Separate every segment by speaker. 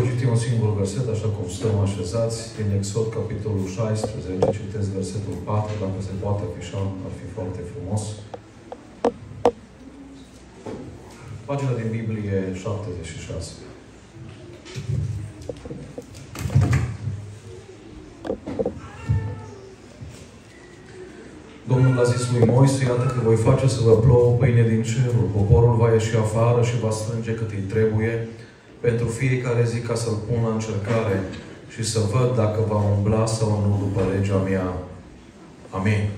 Speaker 1: voi citi un singur verset, așa cum stăm așezați, din Exod, capitolul 16, citesc versetul 4, dacă se poate afișa, ar fi foarte frumos. Pagina din Biblie 76. Domnul a zis lui Moise, iată că voi face să vă plouă pâine din cerul. Poporul va ieși afară și va strânge cât îi trebuie pentru fiecare zi ca să-l pun la încercare și să văd dacă va umbla sau nu după legea mea. Amin.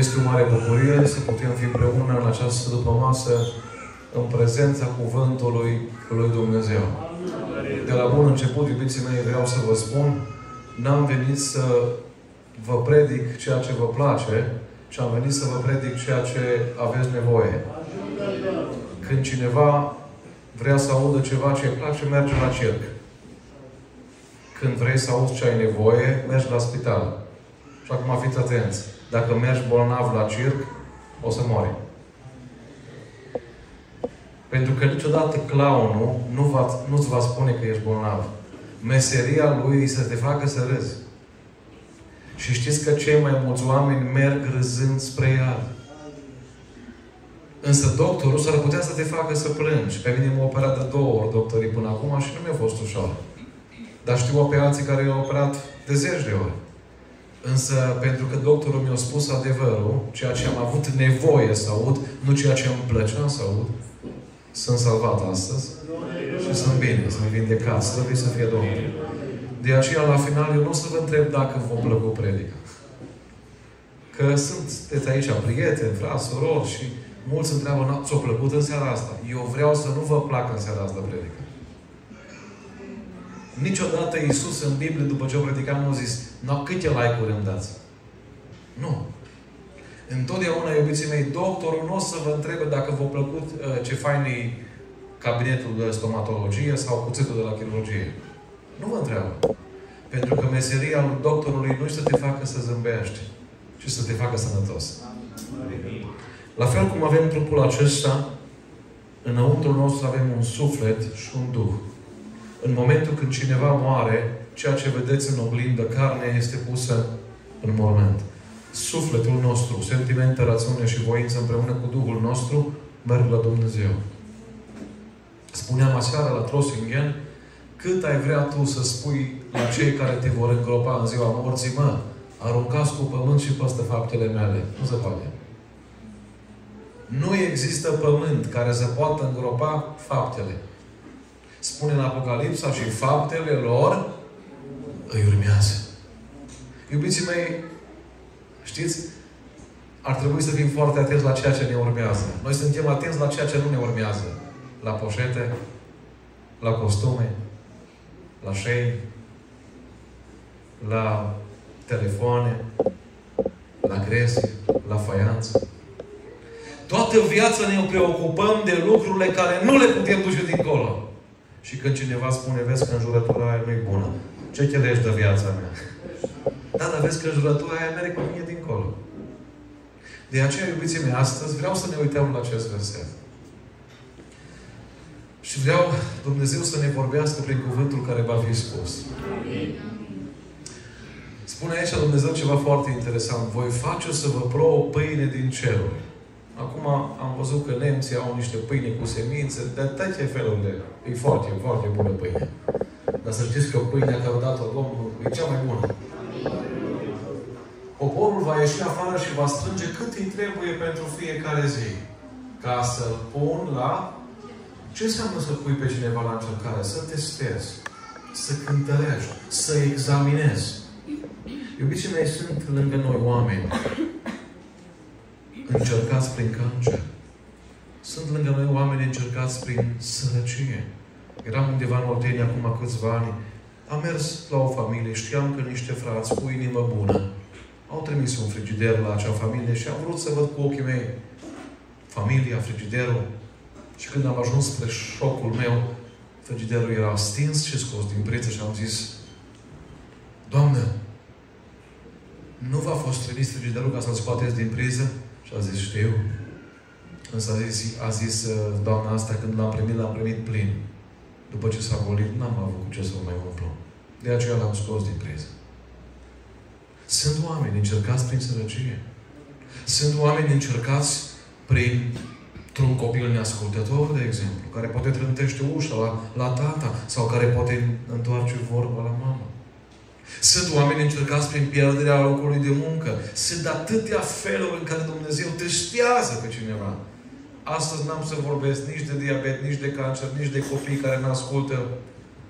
Speaker 1: Este o mare bucurie să putem fi împreună în această după masă în prezența Cuvântului lui Dumnezeu. De la bun început, iubiții mei, vreau să vă spun, n-am venit să vă predic ceea ce vă place, ci am venit să vă predic ceea ce aveți nevoie. Când cineva vrea să audă ceva ce îi place, merge la circ. Când vrei să auzi ce ai nevoie, mergi la spital. Și acum fiți atenți. Dacă mergi bolnav la circ, o să mori. Pentru că niciodată clownul nu va, nu-ți va spune că ești bolnav. Meseria lui este să te facă să râzi. Și știți că cei mai mulți oameni merg râzând spre iad. Însă doctorul s-ar putea să te facă să plângi. Pe mine m-a operat de două ori doctorii până acum și nu mi-a fost ușor. Dar știu pe alții care i-au operat de zeci de ori. Însă, pentru că doctorul mi-a spus adevărul, ceea ce am avut nevoie să aud, nu ceea ce îmi plăcea să aud, sunt salvat astăzi și sunt bine, sunt vindecat, să să fie Domnul. De aceea, la final, eu nu o să vă întreb dacă vă plăcu predica. Că sunteți aici prieteni, frați, surori și mulți întreabă, ți-a plăcut în seara asta? Eu vreau să nu vă placă în seara asta predica. Niciodată Iisus în Biblie, după ce o predicam, nu a zis, no, câte like-uri îmi dați? Nu. Întotdeauna, iubiții mei, doctorul nu o să vă întrebe dacă v-a plăcut uh, ce fain e cabinetul de stomatologie sau cuțitul de la chirurgie. Nu vă întreabă. Pentru că meseria lui doctorului nu este să te facă să zâmbești, ci să te facă sănătos. La fel cum avem trupul acesta, înăuntru nostru avem un suflet și un duh. În momentul când cineva moare, ceea ce vedeți în oglindă, carnea este pusă în mormânt. Sufletul nostru, sentimente, rațiune și voință împreună cu Duhul nostru merg la Dumnezeu. Spuneam aseară la Trossingen, cât ai vrea tu să spui la cei care te vor îngropa în ziua morții, mă, aruncați cu pământ și păstă faptele mele. Nu se poate. Nu există pământ care să poată îngropa faptele. Spune în Apocalipsa și faptele lor îi urmează. Iubiții mei, știți, ar trebui să fim foarte atenți la ceea ce ne urmează. Noi suntem atenți la ceea ce nu ne urmează. La poșete, la costume, la șei, la telefoane, la grese, la faianță. Toată viața ne preocupăm de lucrurile care nu le putem duce dincolo. Și când cineva spune, vezi că înjurătura aia nu e bună, ce chelești de viața mea? Da, dar vezi că înjurătura aia merge cu mine dincolo. De aceea, iubiții mei, astăzi vreau să ne uităm la acest verset. Și vreau Dumnezeu să ne vorbească prin cuvântul care va fi spus. Amin. Spune aici Dumnezeu ceva foarte interesant. Voi face să vă plouă pâine din cer. Acum am văzut că nemții au niște pâine cu semințe, de toate felurile. E foarte, foarte bună pâine. Dar să știți că pâinea care a dat-o Domnul e cea mai bună. Poporul va ieși afară și va strânge cât îi trebuie pentru fiecare zi. Ca să-l pun la... Ce înseamnă să pui pe cineva la încercare? Să testezi. Să cântărești. Să examinezi. Iubiții mei, sunt lângă noi oameni încercați prin cancer. Sunt lângă noi oameni încercați prin sărăcie. Eram undeva în Oltenia acum câțiva ani. Am mers la o familie, știam că niște frați cu inimă bună au trimis un frigider la acea familie și am vrut să văd cu ochii mei familia, frigiderul. Și când am ajuns spre șocul meu, frigiderul era stins și scos din preță și am zis Doamnă, nu v-a fost trimis frigiderul ca să-l scoateți din priză? Și a zis, știu. Însă a zis, a zis uh, doamna asta, când l-am primit, l-am primit plin. După ce s-a golit, n-am avut cu ce să o mai umplu. De aceea l-am scos din priză. Sunt oameni încercați prin sărăcie. Sunt oameni încercați prin un copil neascultător, de exemplu, care poate trântește ușa la, la tata sau care poate întoarce vorba la mama. Sunt oameni încercați prin pierderea locului de muncă. Sunt atâtea feluri în care Dumnezeu testează pe cineva. Astăzi n-am să vorbesc nici de diabet, nici de cancer, nici de copii care nu ascultă.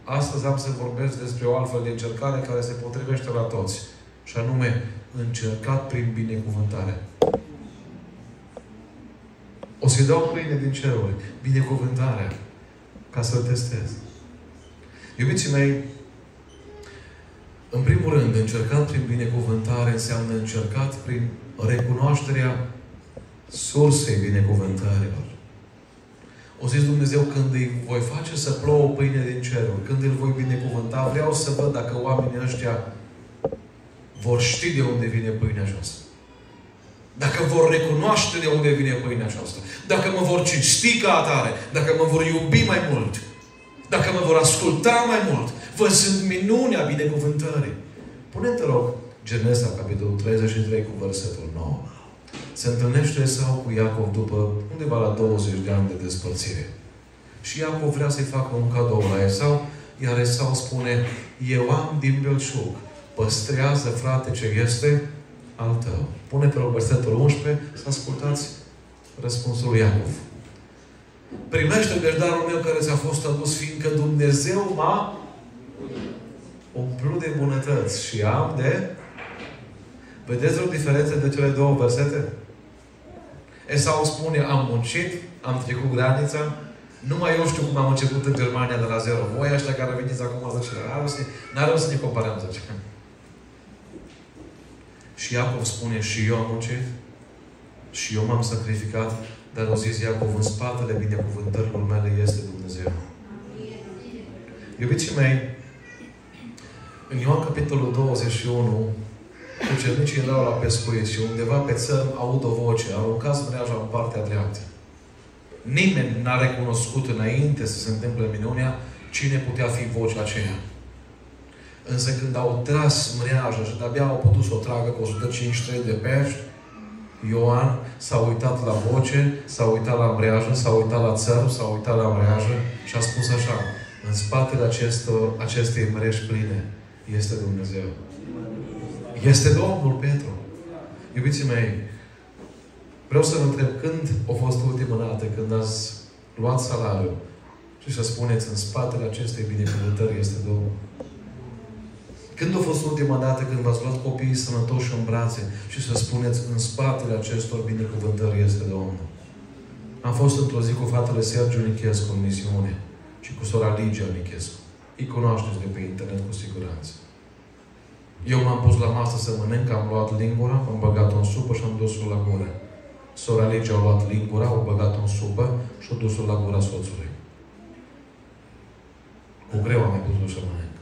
Speaker 1: Astăzi am să vorbesc despre o altfel de încercare care se potrivește la toți. Și anume, încercat prin binecuvântare. O să-i dau pâine din ceruri, binecuvântarea, ca să-l testez. Iubiții mei, în primul rând, încercat prin binecuvântare înseamnă încercat prin recunoașterea sursei binecuvântărilor. O zis Dumnezeu, când îi voi face să plouă pâine din ceruri, când îl voi binecuvânta, vreau să văd dacă oamenii ăștia vor ști de unde vine pâinea aceasta. Dacă vor recunoaște de unde vine pâinea aceasta. Dacă mă vor cinsti ca atare. Dacă mă vor iubi mai mult. Dacă mă vor asculta mai mult. Vă sunt minunea binecuvântării. Pune-te, rog, Genesa, capitolul 33, cu versetul 9. Se întâlnește sau cu Iacov după undeva la 20 de ani de despărțire. Și Iacov vrea să-i facă un cadou la Esau, iar Esau spune, eu am din belșug, păstrează, frate, ce este al tău. Pune-te la versetul 11 să ascultați răspunsul lui Iacov. Primește deci darul meu care ți-a fost adus, fiindcă Dumnezeu m-a umplut de bunătăți și am de... Vedeți o diferență de cele două versete? Esau spune, am muncit, am trecut granița, numai eu știu cum am început în Germania de la zero. Voi ăștia care veniți acum, zice, n-are să ne comparăm, zice. Și Iacov spune, și eu am muncit, și eu m-am sacrificat, dar o zis Iacov, în spatele binecuvântărilor mele este Dumnezeu. Iubiții mei, în Ioan capitolul 21, ucenicii erau la pescuit și undeva pe țărm aud o voce, aruncați mreaja în partea dreaptă. Nimeni n-a recunoscut înainte să se întâmple minunea cine putea fi vocea aceea. Însă când au tras mreaja și de-abia au putut să o tragă cu 153 de pești, Ioan s-a uitat la voce, s-a uitat la mreajă, s-a uitat la țărm, s-a uitat la mreajă și a spus așa, în spatele acestor, acestei mreși pline este Dumnezeu. Este Domnul Petru. Iubiții mei, vreau să vă întreb când a fost ultima dată când ați luat salariul și să spuneți în spatele acestei binecuvântări este Domnul. Când a fost ultima dată când v-ați luat copiii sănătoși în brațe și să spuneți în spatele acestor binecuvântări este Domnul? Am fost într-o zi cu fratele Sergiu Nichescu în misiune și cu sora Ligia Nichescu. Îi cunoașteți de pe internet cu siguranță. Eu m-am pus la masă să mănânc, am luat lingura, am băgat-o în supă și am dus-o la gură. Sora Ligia a luat lingura, a băgat-o în supă și a dus-o la gura soțului. Cu greu am mai putut să mănânc.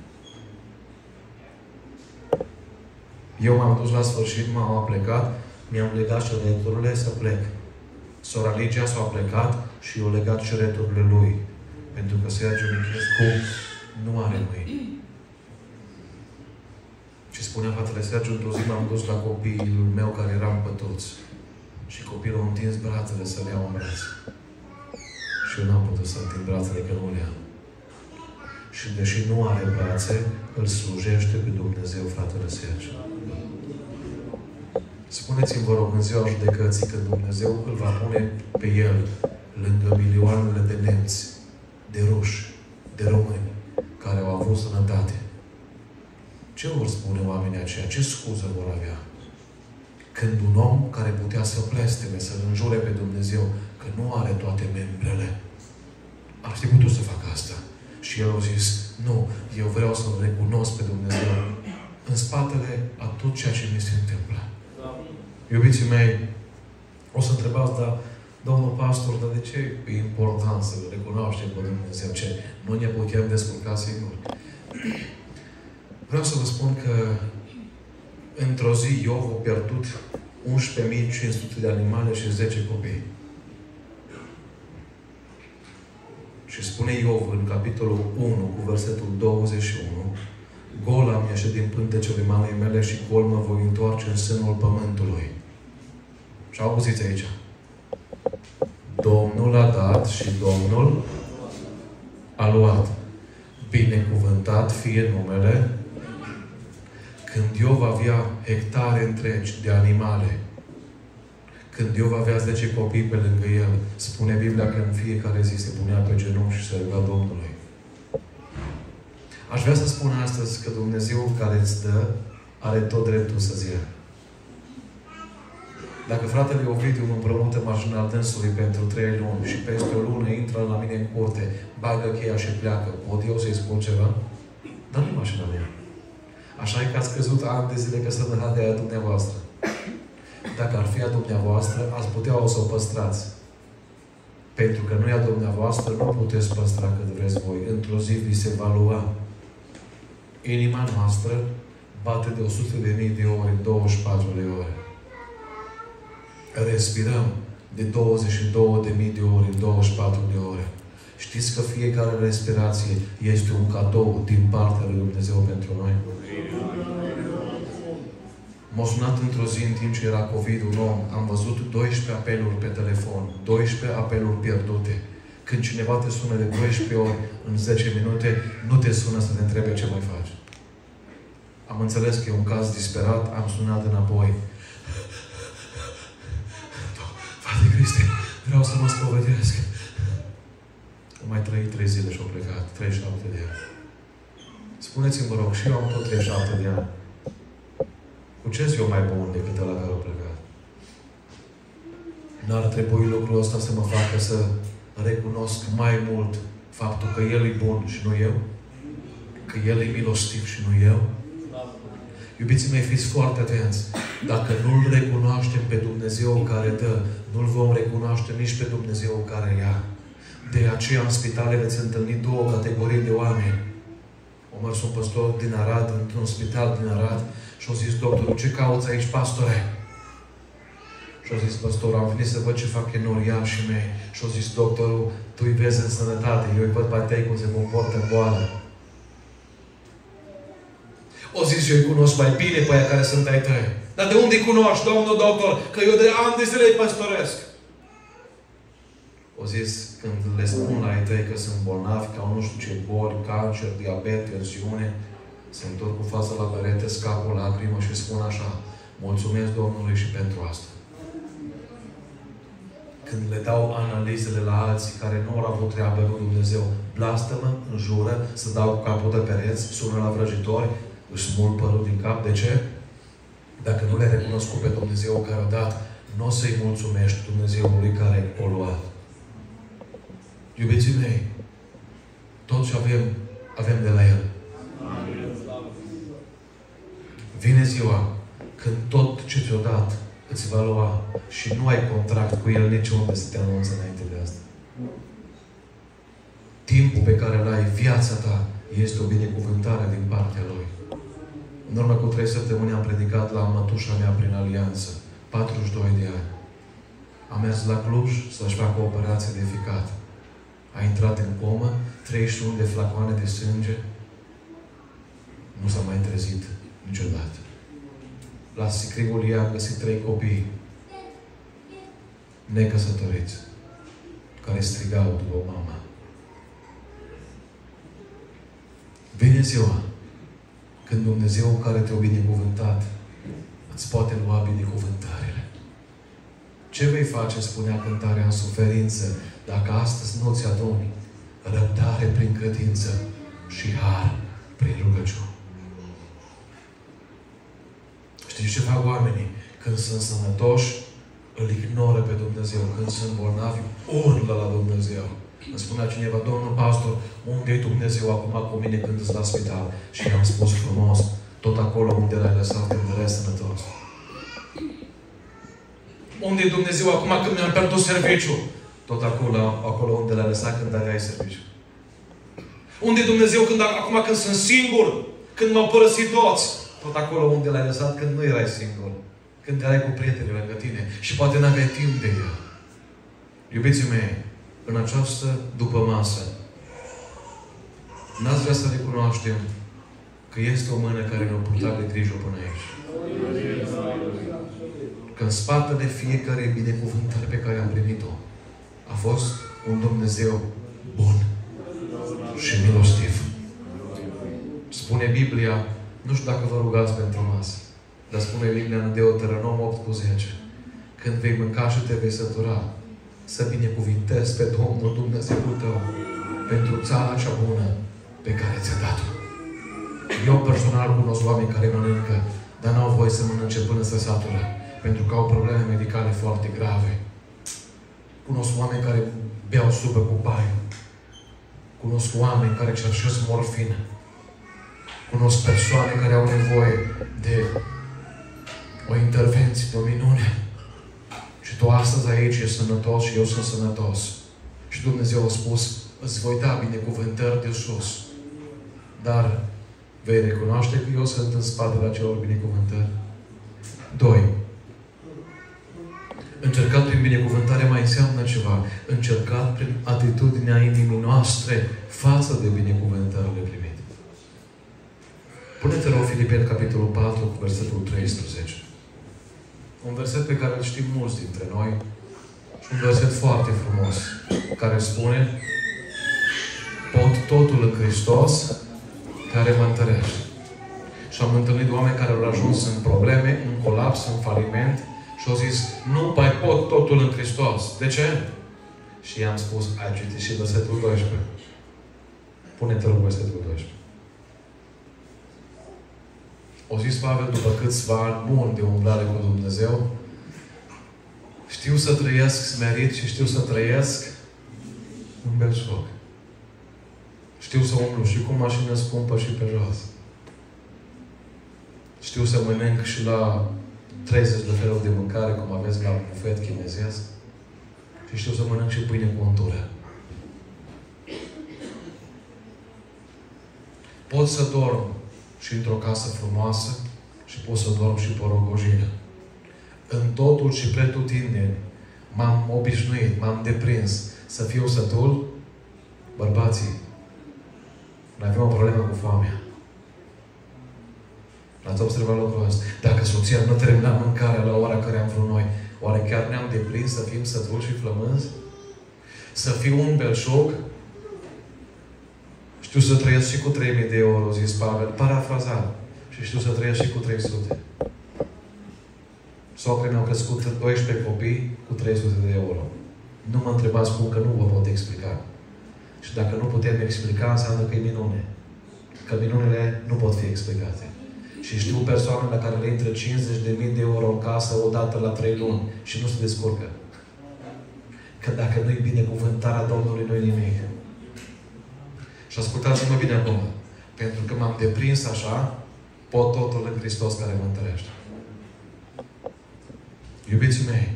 Speaker 1: Eu m-am dus la sfârșit, m-am plecat, mi-am legat șereturile să plec. Sora Ligia s-a plecat și eu legat șereturile lui. Pentru că Sergiu Michescu nu are mâini. Și spunea fratele Sergiu, într-o zi m-am dus la copilul meu care era împătuți. Și copilul a întins brațele să le iau în braț. Și eu n-am putut să întind brațele, că nu le am. Și deși nu are brațe, îl slujește pe Dumnezeu fratele Sergiu. Spuneți-mi, vă rog, în ziua judecății, că Dumnezeu îl va pune pe el lângă milioanele de nemți, de ruși, de români, care au avut sănătate. Ce vor spune oamenii aceia? Ce scuză vor avea? Când un om care putea să plesteme, să-L înjure pe Dumnezeu, că nu are toate membrele, ar fi putut să facă asta. Și el a zis, nu, eu vreau să-L recunosc pe Dumnezeu în spatele a tot ceea ce mi se întâmplă. Iubiții mei, o să întrebați, dar Domnul pastor, dar de ce e important să recunoaștem pe Dumnezeu? Ce? Nu ne putem descurca singuri? Vreau să vă spun că într-o zi Iov a pierdut 11.500 de animale și 10 copii. Și Și spune Iov în capitolul 1 cu versetul 21 Gol am ieșit din pântecele mamei mele și gol mă voi întoarce în sânul pământului. Și auziți aici. Domnul a dat și Domnul a luat. Binecuvântat fie numele când Iov avea hectare întregi de animale, când Iov avea 10 copii pe lângă el, spune Biblia că în fiecare zi se punea pe genunchi și se ruga Domnului. Aș vrea să spun astăzi că Dumnezeu care îți dă, are tot dreptul să-ți ia. Dacă fratele Ovidiu mă împrumută mașina al dânsului pentru trei luni și peste o lună intră la mine în curte, bagă cheia și pleacă, pot eu să-i spun ceva? Dar nu mașina mea. Așa e că ați căzut ani de zile că sănătatea e a dumneavoastră. Dacă ar fi a dumneavoastră, ați putea o să o păstrați. Pentru că nu e a dumneavoastră, nu puteți păstra cât vreți voi. Într-o zi vi se va lua. Inima noastră bate de 100 de mii de ore, 24 de ore. Respirăm de 22 de mii de ore, 24 de ore. Știți că fiecare respirație este un cadou din partea lui Dumnezeu pentru noi? M-a sunat într-o zi în timp ce era COVID un om. Am văzut 12 apeluri pe telefon. 12 apeluri pierdute. Când cineva te sună de 12 ori în 10 minute, nu te sună să te întrebe ce mai faci. Am înțeles că e un caz disperat, am sunat înapoi. Vreau să mă spovedesc. Am mai trăit trei zile și au plecat. 37 de ani. Spuneți-mi, vă rog, și eu am tot 37 de ani. Cu ce eu mai bun decât ăla care a plecat? N-ar trebui lucrul ăsta să mă facă să recunosc mai mult faptul că El e bun și nu eu? Că El e milostiv și nu eu? Iubiții mei, fiți foarte atenți. Dacă nu-L recunoaștem pe Dumnezeu care dă, nu-L vom recunoaște nici pe Dumnezeu care ia. De aceea în spitale veți întâlni două categorii de oameni. O mers un păstor din Arad, într-un spital din Arad, și a zis doctorul, ce cauți aici, pastore? Și a zis păstorul, am venit să văd ce fac și mei. Și a zis doctorul, tu îi vezi în sănătate, eu îi văd pe tăi cum se comportă în boală. O zis, eu îi cunosc mai bine pe aia care sunt ai tăi. Dar de unde îi cunoști, domnul doctor? Că eu de ani de zile îi păstoresc. O zis, când le spun la ei tăi că sunt bolnavi, că au nu știu ce boli, cancer, diabet, tensiune, se întorc cu fața la perete, scap o lacrimă și spun așa, mulțumesc Domnului și pentru asta. Când le dau analizele la alții care nu au avut treabă cu Dumnezeu, blastă-mă, înjură, să dau cu capul de pereți, sună la vrăjitori, își smul părul din cap. De ce? Dacă nu le recunosc pe Dumnezeu care a dat, nu o să-i mulțumești Dumnezeului care o luat. Iubiții mei, tot ce avem, avem de la El. Vine ziua când tot ce ți-a dat îți va lua și nu ai contract cu El niciunde să te anunță înainte de asta. Timpul pe care îl ai, viața ta, este o binecuvântare din partea Lui. În urmă cu trei săptămâni am predicat la mătușa mea prin alianță. 42 de ani. Am mers la Cluj să-și facă o operație de ficat. A intrat în comă, 31 de flacoane de sânge. Nu s-a mai trezit niciodată. La sicriul ei am găsit trei copii necăsătoriți care strigau după mama. Vine ziua când Dumnezeu care te-a binecuvântat îți poate lua binecuvântările. Ce vei face, spunea cântarea în suferință, dacă astăzi nu ți aduni răbdare prin credință și har prin rugăciune. Știți ce fac oamenii? Când sunt sănătoși, îl ignoră pe Dumnezeu. Când sunt bolnavi, urlă la Dumnezeu. Îmi spunea cineva, domnul pastor, unde e Dumnezeu acum cu mine când îți la spital? Și i-am spus frumos, tot acolo unde l-ai lăsat când erai sănătos. Unde e Dumnezeu acum când mi-am pierdut serviciu? Tot acolo, acolo unde l-ai lăsat când aveai serviciu. Unde e Dumnezeu când, acum când sunt singur? Când m-au părăsit toți? Tot acolo unde l-ai lăsat când nu erai singur. Când erai cu prietenii lângă tine. Și poate n-aveai timp de el. Iubiții mei, în această după masă, N-ați vrea să recunoaștem că este o mână care ne-a purtat de grijă până aici. Că în spatele fiecare binecuvântare pe care am primit-o a fost un Dumnezeu bun și milostiv. Spune Biblia, nu știu dacă vă rugați pentru masă, dar spune Biblia în Deuteronom 8 cu 10. Când vei mânca și te vei sătura, să binecuvintezi pe Domnul Dumnezeul tău pentru țara cea bună pe care ți-a dat-o. Eu personal cunosc oameni care mănâncă, dar n-au voie să mănânce până să satură, pentru că au probleme medicale foarte grave. Cunosc oameni care beau supă cu pai. Cunosc oameni care cerșesc morfină. Cunosc persoane care au nevoie de o intervenție, de o minune. Și tu astăzi aici ești sănătos și eu sunt sănătos. Și Dumnezeu a spus, îți voi da binecuvântări de sus. Dar vei recunoaște că eu sunt în spatele acelor binecuvântări. Doi. Încercat prin binecuvântare mai înseamnă ceva. Încercat prin atitudinea inimii noastre față de binecuvântările primite. Pune-te rog Filipeni, capitolul 4, cu versetul 13. Un verset pe care îl știm mulți dintre noi. Și un verset foarte frumos, care spune Pot totul în Hristos, care mă întărește. Și am întâlnit oameni care au ajuns în probleme, în colaps, în faliment și au zis, nu mai pot totul în Hristos. De ce? Și i-am spus, ai citit și versetul 12. Pune-te rog versetul 12. O zis Pavel după câțiva ani buni de umblare cu Dumnezeu, știu să trăiesc smerit și știu să trăiesc în belșug. Știu să umblu și cu mașină scumpă și pe jos. Știu să mănânc și la 30 de feluri de mâncare, cum aveți la bufet chinezesc. Și știu să mănânc și pâine cu untură. Pot să dorm și într-o casă frumoasă și pot să dorm și pe o rogojină. În totul și pretutindeni m-am obișnuit, m-am deprins să fiu sătul, bărbații, noi avem o problemă cu foamea. Ați observat lucrul ăsta? Dacă soția nu termina mâncarea la ora care am vrut noi, oare chiar ne-am deprins să fim sătuli și flămânzi? Să fiu un belșug? Știu să trăiesc și cu 3000 de euro, zis Pavel, parafrazat. Și știu să trăiesc și cu 300. Socrii mi-au crescut 12 copii cu 300 de euro. Nu mă întrebați cum, că nu vă pot explica. Și dacă nu putem explica, înseamnă că e minune. Că minunile nu pot fi explicate. Și știu persoane la care le intră 50.000 de euro în casă odată la 3 luni și nu se descurcă. Că dacă nu-i binecuvântarea Domnului, nu-i nimic. Și ascultați-mă bine acum. Pentru că m-am deprins așa, pot totul în Hristos care mă întărește. Iubiții mei,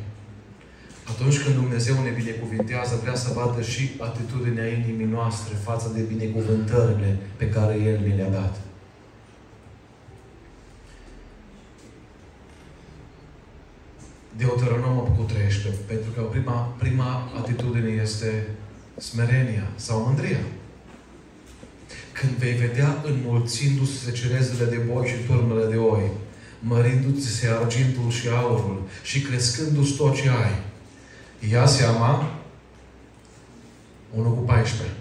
Speaker 1: atunci când Dumnezeu ne binecuvintează, vrea să vadă și atitudinea inimii noastre față de binecuvântările pe care El ne le-a dat. Deuteronom 8 cu 13. Pentru că prima, prima atitudine este smerenia sau mândria. Când vei vedea înmulțindu-se cerezele de boi și turmele de oi, mărindu-ți se argintul și aurul și crescându-ți tot ce ai, Ia seama 1 cu 14.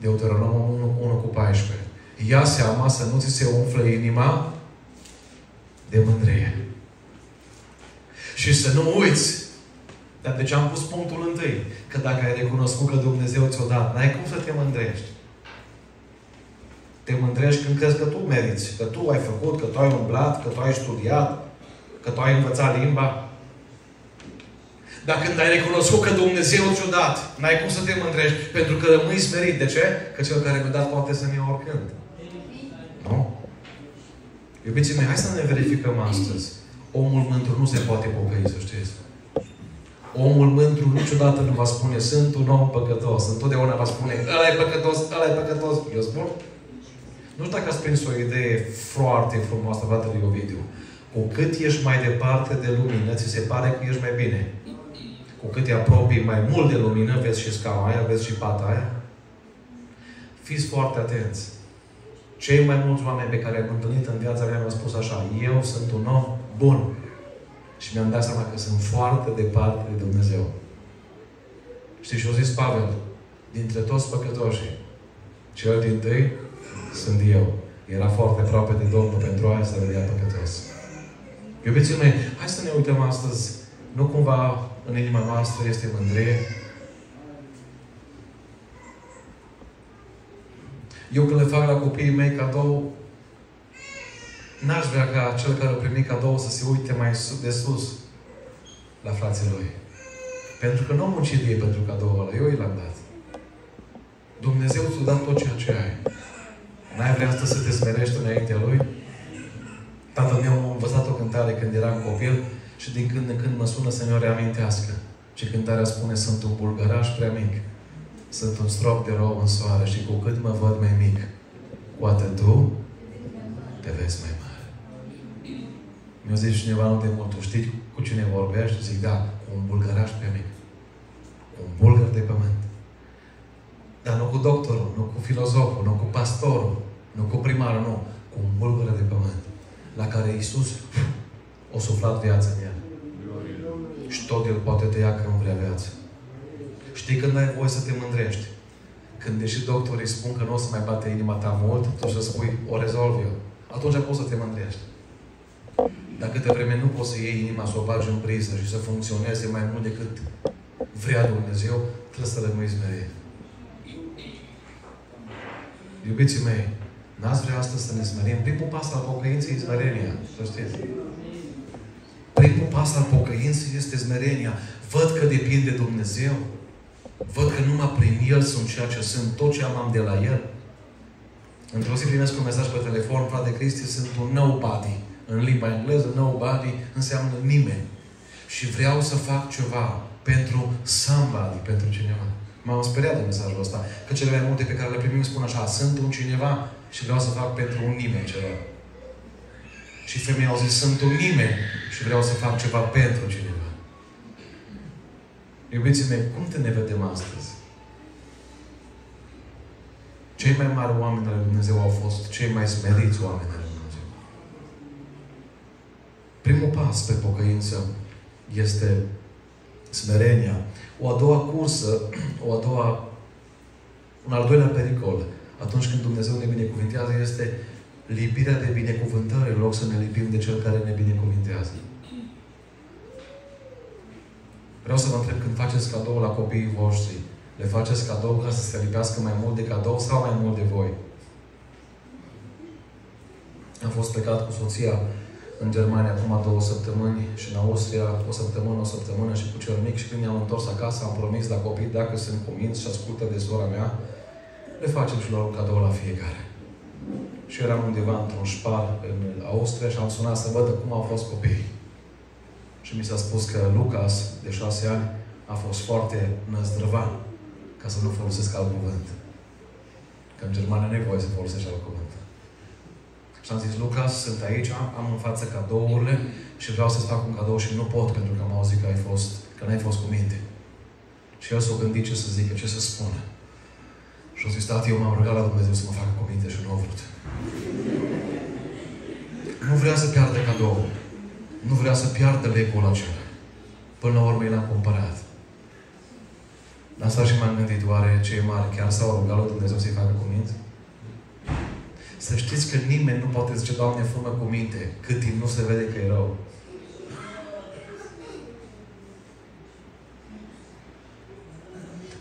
Speaker 1: Deuteronom 1, 1 cu 14. Ia seama să nu ți se umflă inima de mândrie. Și să nu uiți. Dar de ce am pus punctul întâi? Că dacă ai recunoscut că Dumnezeu ți-o dat, n-ai cum să te mândrești. Te mândrești când crezi că tu meriți, că tu ai făcut, că tu ai umblat, că tu ai studiat, că tu ai învățat limba. Dar când ai recunoscut că Dumnezeu ți-a dat, n-ai cum să te mândrești, pentru că rămâi smerit. De ce? Că cel care mi-a dat poate să-mi ia oricând. Nu? Iubiții mei, hai să ne verificăm astăzi. Omul mântru nu se poate pocăi, să știți. Omul mântru niciodată nu va spune, sunt un om păcătos. Întotdeauna va spune, ăla e păcătos, ăla e păcătos. Eu spun? Nu știu dacă ați prins o idee foarte frumoasă, fratele Ovidiu. Cu cât ești mai departe de lumină, ți se pare că ești mai bine. Cu cât te apropii mai mult de lumină, vezi și scauna aia, vezi și pata aia. Fiți foarte atenți. Cei mai mulți oameni pe care am întâlnit în viața mea mi-au spus așa, eu sunt un om bun. Și mi-am dat seama că sunt foarte departe de Dumnezeu. Știți, și-o zis Pavel, dintre toți păcătoșii, cel din tâi sunt eu. Era foarte aproape de Domnul pentru aia să vedea păcătos. Iubiții mei, hai să ne uităm astăzi, nu cumva în inima noastră este mândrie, Eu când le fac la copiii mei cadou, n-aș vrea ca cel care a primit cadou să se uite mai de sus la frații lui. Pentru că nu am muncit ei pentru cadoul ăla, eu i l-am dat. Dumnezeu ți-a dat tot ceea ce ai. N-ai vrea asta să te smerești înaintea Lui? Tatăl meu m-a învățat o cântare când eram copil și din când în când mă sună să ne-o reamintească. Ce cântarea spune, sunt un bulgăraș prea mic sunt un strop de rouă în soare și cu cât mă văd mai mic, cu atât tu te vezi mai mare. Mi-a zis cineva nu de mult, tu știi cu cine vorbești? Zic, da, cu un bulgăraș pe mic. Cu un bulgăr de pământ. Dar nu cu doctorul, nu cu filozoful, nu cu pastorul, nu cu primarul, nu. Cu un bulgăr de pământ. La care Iisus o suflat viața în el. Și tot El poate tăia când vrea viață. Știi când ai voie să te mândrești? Când deși doctorii spun că nu o să mai bate inima ta mult, tu să spui, o rezolv eu. Atunci poți să te mândrești. Dar câte vreme nu poți să iei inima, să o bagi în priză și să funcționeze mai mult decât vrea Dumnezeu, trebuie să rămâi smerit. Iubiții mei, n-ați vrea astăzi să ne smerim? Primul pas al pocăinței e smerenia, să știți. Primul pas al pocăinței este smerenia. Văd că depind de Dumnezeu. Văd că numai prin El sunt ceea ce sunt, tot ce am de la El. Într-o zi primesc un mesaj pe telefon, frate Cristi, sunt un nobody. În limba engleză, nobody înseamnă nimeni. Și vreau să fac ceva pentru somebody, pentru cineva. M-am speriat de mesajul ăsta, că cele mai multe pe care le primim spun așa, sunt un cineva și vreau să fac pentru un nimeni ceva. Și femeia au zis, sunt un nimeni și vreau să fac ceva pentru cineva. Iubiții mei, cum te ne vedem astăzi? Cei mai mari oameni ale Dumnezeu au fost cei mai smeriți oameni ale Dumnezeu. Primul pas pe pocăință este smerenia. O a doua cursă, o a doua, un al doilea pericol, atunci când Dumnezeu ne binecuvintează, este lipirea de binecuvântări în loc să ne lipim de Cel care ne binecuvintează. Vreau să vă întreb, când faceți cadou la copiii voștri, le faceți cadou ca să se lipească mai mult de cadou sau mai mult de voi? Am fost plecat cu soția în Germania acum două săptămâni și în Austria o săptămână, o săptămână și cu cel mic și când ne-am întors acasă am promis la copii, dacă sunt cuminți și ascultă de sora mea, le facem și lor un cadou la fiecare. Și eram undeva într-un șpar în Austria și am sunat să văd cum au fost copiii. Și mi s-a spus că Lucas, de șase ani, a fost foarte năzdrăvan, ca să nu folosesc alt cuvânt. Că în germană nu e voie să folosești alt cuvânt. Și am zis, Lucas, sunt aici, am în față cadourile și vreau să-ți fac un cadou și nu pot pentru că am auzit că ai fost, că n-ai fost cu minte. Și el s-a gândit ce să zică, ce să spună. Și a zis, tati, eu m-am rugat la Dumnezeu să mă facă cu minte și nu a vrut. Nu vrea să piardă cadou nu vrea să piardă legul acela. Până la urmă, el a cumpărat. La asta și m-am gândit, oare cei mari chiar s-au rugat lui Dumnezeu să-i facă cu minte? Să știți că nimeni nu poate zice, Doamne, fumă cu minte, cât timp nu se vede că e rău.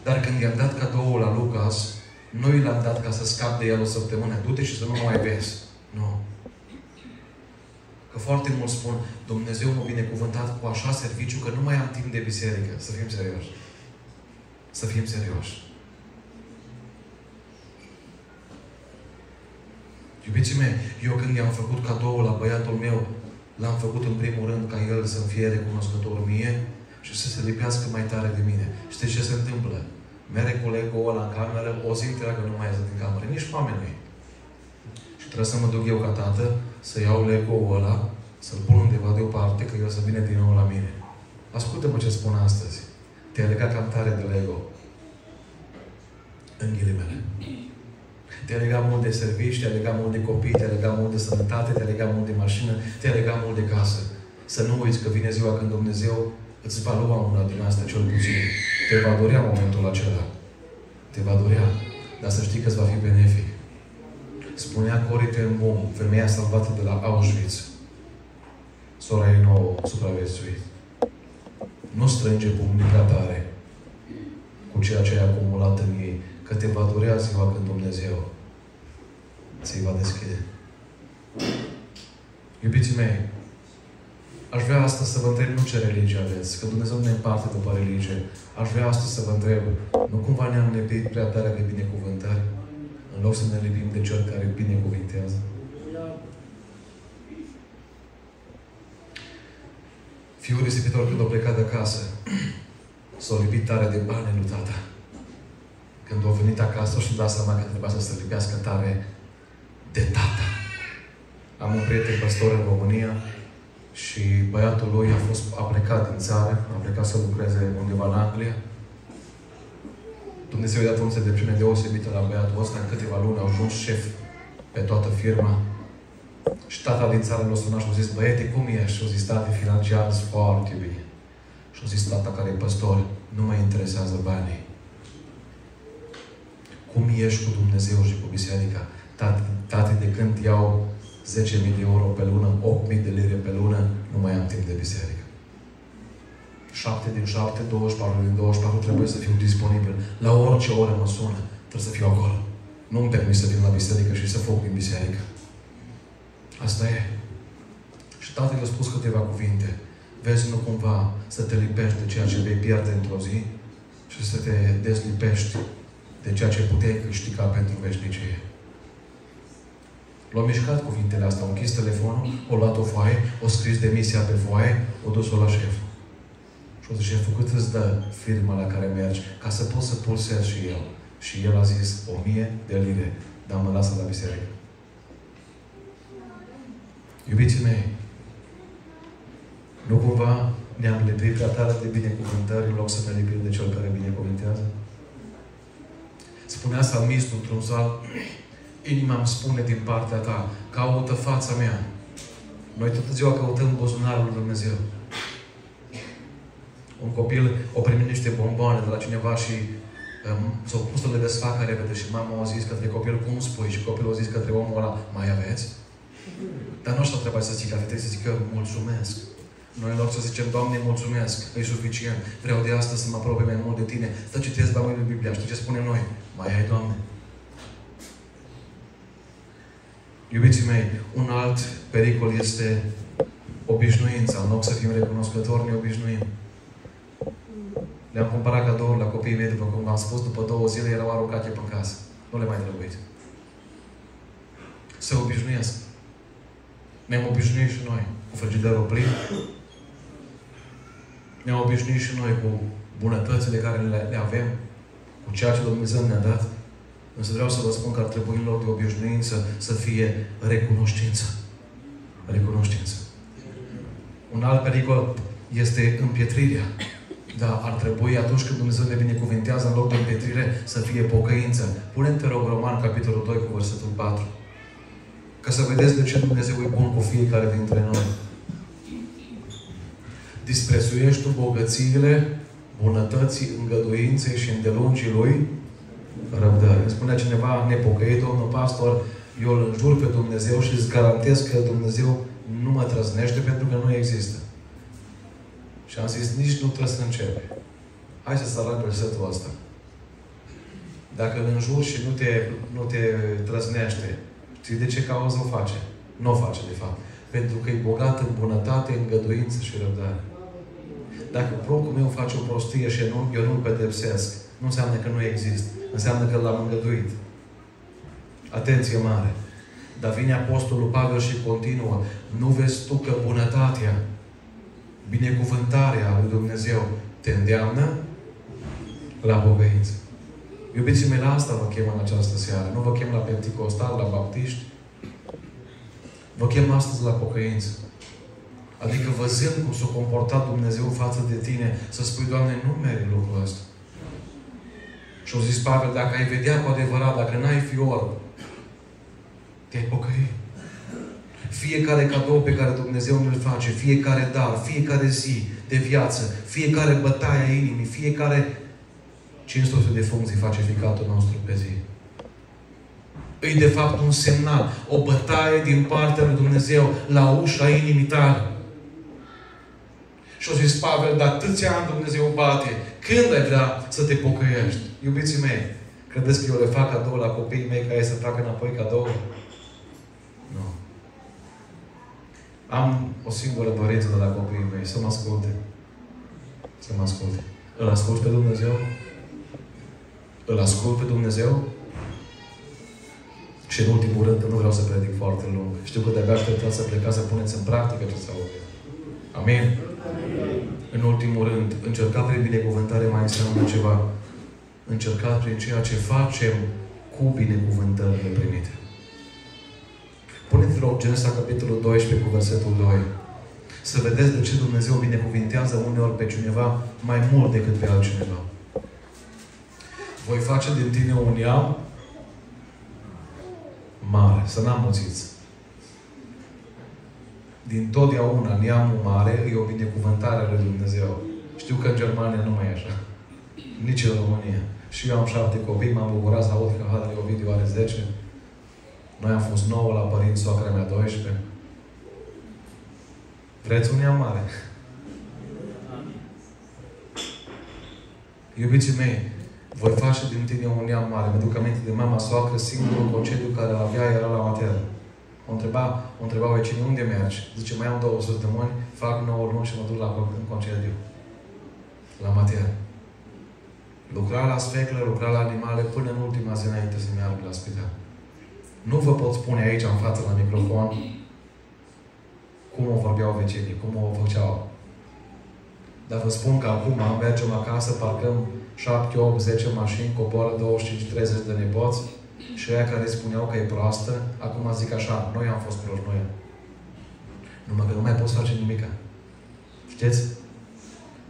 Speaker 1: Dar când i-am dat cadoul la Lucas, nu i l-am dat ca să scap de el o săptămână. Du-te și să nu mai vezi. Nu. Că foarte mulți spun, Dumnezeu m-a binecuvântat cu așa serviciu că nu mai am timp de biserică. Să fim serioși. Să fim serioși. Iubiții mei, eu când i-am făcut cadoul la băiatul meu, l-am făcut în primul rând ca el să-mi fie recunoscător mie și să se lipească mai tare de mine. Știți ce se întâmplă? Mere cu Lego ăla în cameră, o zi întreagă nu mai iasă din cameră. Nici oameni nu Și trebuie să mă duc eu ca tată să iau Lego-ul ăla, să-l pun undeva deoparte, că el să vină din nou la mine. Ascultă-mă ce spun astăzi. Te-ai legat cam tare de Lego. În ghilimele. Te-a legat mult de servici, te-a legat mult de copii, te-a legat mult de sănătate, te-a legat mult de mașină, te-a legat mult de casă. Să nu uiți că vine ziua când Dumnezeu îți va lua una din astea cel puțin. Te va dorea momentul acela. Te va dorea. Dar să știi că îți va fi benefic. Spunea Cori ten Boom, femeia salvată de la Auschwitz. Sora ei nouă supraviețuit. Nu strânge pumnii prea tare cu ceea ce ai acumulat în ei, că te va durea ziua când Dumnezeu ți va deschide. Iubiții mei, aș vrea astăzi să vă întreb nu ce religie aveți, că Dumnezeu nu ne împarte după religie. Aș vrea astăzi să vă întreb, nu cumva ne-am lipit prea tare de binecuvântări, în loc să ne lipim de cel care binecuvintează? Fiul risipitor când a plecat de acasă, s-a lipit tare de bani lui tata. Când a venit acasă și dat seama că trebuia să se lipească tare de tata. Am un prieten păstor în România și băiatul lui a, fost, a plecat din țară, a plecat să lucreze undeva în Anglia. Dumnezeu i-a dat o înțelepciune deosebită la băiatul ăsta. În câteva luni a ajuns șef pe toată firma. Și tata din țară l-a sunat și a zis, băiete, cum e? Și a zis, tati, financiar, foarte bine. Și a zis tata care e păstor, nu mă interesează banii. Cum ești cu Dumnezeu și cu biserica? Tati, tati de când iau 10.000 de euro pe lună, 8.000 de lire pe lună, nu mai am timp de biserică. 7 din 7, 24 din 24 trebuie să fiu disponibil. La orice oră mă sună, trebuie să fiu acolo. Nu îmi permis să vin la biserică și să foc în biserică. Asta e. Și tatăl a spus câteva cuvinte. Vezi nu cumva să te lipești de ceea ce vei pierde într-o zi și să te dezlipești de ceea ce puteai câștiga pentru veșnicie. L-au mișcat cuvintele astea, au închis telefonul, o luat o foaie, o scris demisia pe foaie, o dus-o la șef. Și o zis, șeful, cât îți dă firma la care mergi, ca să poți să pulsezi și el. Și el a zis, o mie de lire, dar mă lasă la biserică. Iubiții mei, nu cumva ne-am lipit prea tare de binecuvântări în loc să ne lipim de Cel care binecuvintează? Spunea salmistul într-un sal, inima îmi spune din partea ta, caută fața mea. Noi tot ziua căutăm buzunarul lui Dumnezeu. Un copil o primit niște bomboane de la cineva și um, s-au pus să le desfacă repede și mama a zis către copil, cum spui? Și copilul a zis către omul ăla, mai aveți? Dar nu așa trebuie să zic, trebuie să zică mulțumesc. Noi în loc să zicem, Doamne, mulțumesc, e suficient, vreau de astăzi să mă apropie mai mult de Tine, să citesc la mâine Biblia. Știi ce spunem noi? Mai ai, Doamne. Iubiții mei, un alt pericol este obișnuința. În loc să fim recunoscători, ne obișnuim. Le-am cumpărat cadouri la copiii mei, după cum v-am spus, după două zile erau aruncate pe casă. Nu le mai trebuit. Se obișnuiesc. Ne-am obișnuit și noi cu frigiderul plin. Ne-am obișnuit și noi cu bunătățile care le, le avem, cu ceea ce Dumnezeu ne-a dat. Însă vreau să vă spun că ar trebui în loc de obișnuință să fie recunoștință. Recunoștință. Un alt pericol este împietrirea. Dar ar trebui atunci când Dumnezeu ne binecuvintează în loc de împietrire să fie pocăință. Pune-te, te rog, Roman, capitolul 2 cu versetul 4. Ca să vedeți de ce Dumnezeu e bun cu fiecare dintre noi. Disprețuiești tu bogățiile, bunătății, îngăduinței și îndelungii Lui răbdare. Îmi spunea cineva nepocăit, domnul pastor, eu îl jur pe Dumnezeu și îți garantez că Dumnezeu nu mă trăznește pentru că nu există. Și am zis, nici nu trebuie să începe. Hai să arăt versetul ăsta. Dacă îl înjuri și nu te, nu te trăznește, știi de ce cauză o face? Nu o face, de fapt. Pentru că e bogat în bunătate, îngăduință și răbdare. Dacă pruncul meu face o prostie și eu, nu, eu nu-l pedepsesc, nu înseamnă că nu există. Înseamnă că l-am îngăduit. Atenție mare! Dar vine Apostolul Pavel și continuă. Nu vezi tu că bunătatea, binecuvântarea lui Dumnezeu te îndeamnă la pocăință. Iubiții mei, la asta vă chem în această seară. Nu vă chem la Pentecostal, la Baptiști. Vă chem astăzi la pocăință. Adică văzând cum s-a comportat Dumnezeu față de tine, să spui, Doamne, nu meri lucrul ăsta. Și au zis Pavel, dacă ai vedea cu adevărat, dacă n-ai fi orb, te-ai pocăi. Fiecare cadou pe care Dumnezeu îl face, fiecare dar, fiecare zi de viață, fiecare bătaie a inimii, fiecare 500 de funcții face ficatul nostru pe zi. E de fapt un semnal, o bătaie din partea lui Dumnezeu la ușa inimii tale. Și o zis Pavel, dar atâția ani Dumnezeu bate. Când ai vrea să te pocăiești? Iubiții mei, credeți că eu le fac cadou la copiii mei ca ei să facă înapoi cadou? Nu. Am o singură dorință de la copiii mei, să mă asculte. Să mă asculte. Îl ascult pe Dumnezeu? Îl ascult pe Dumnezeu? Și în ultimul rând, nu vreau să predic foarte lung. Știu că de-abia așteptați să plecați să puneți în practică ce s-a auzit. Amin? Amin? În ultimul rând, încercat prin binecuvântare mai înseamnă ceva. Încercat prin ceea ce facem cu binecuvântările primite. Puneți-vă Genesa, capitolul 12, cu versetul 2. Să vedeți de ce Dumnezeu binecuvintează uneori pe cineva mai mult decât pe altcineva. Voi face din tine un iam mare, să n-amuțiți. Din totdeauna neamul mare e o binecuvântare a lui Dumnezeu. Știu că în Germania nu mai e așa. Nici în România. Și eu am șapte copii, m-am bucurat să aud că Hadri Ovidiu are 10. Noi am fost nouă la părinți, soacra mea 12. Vreți un neam mare? Iubiții mei, voi face din tine un neam mare. Mă duc aminte de mama soacră, singurul concediu care îl avea era la maternă. O întreba, o întreba vecinii, unde mergi? Zice, mai am două săptămâni, fac nouă luni și mă duc la în concediu. La maternă. Lucra la sfeclă, lucra la animale până în ultima zi înainte să meargă la spital. Nu vă pot spune aici, în față, la microfon, cum o vorbeau vecinii, cum o făceau. Dar vă spun că acum mergem acasă, parcăm 7, 8, 10 mașini, coboară 25-30 de nepoți și aia care spuneau că e proastă, acum zic așa, noi am fost proști, noi. Numai că nu mai poți face nimic. Știți?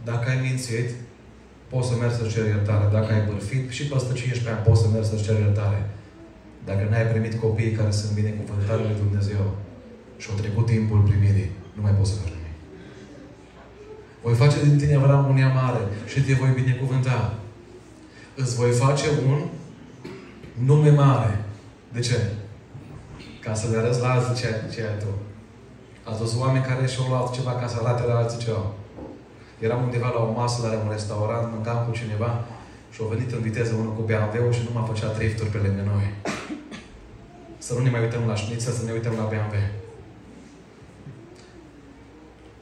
Speaker 1: Dacă ai mințit, poți să mergi să ceri iertare. Dacă ai bărfit, și peste 15 ani poți să mergi să ceri iertare. Dacă n-ai primit copiii care sunt binecuvântare lui Dumnezeu și au trecut timpul primirii, nu mai poți să faci nimic. Voi face din tine Avram un mare și te voi binecuvânta. Îți voi face un nume mare. De ce? Ca să le arăți la alții ce, ce ai tu. Ați văzut oameni care și-au luat ceva ca să arate la alții ceva. Eram undeva la o masă, la un restaurant, mâncam cu cineva și au venit în viteză unul cu BMW și nu m-a făcea drifturi pe lângă noi. Să nu ne mai uităm la șniță, să ne uităm la BMW.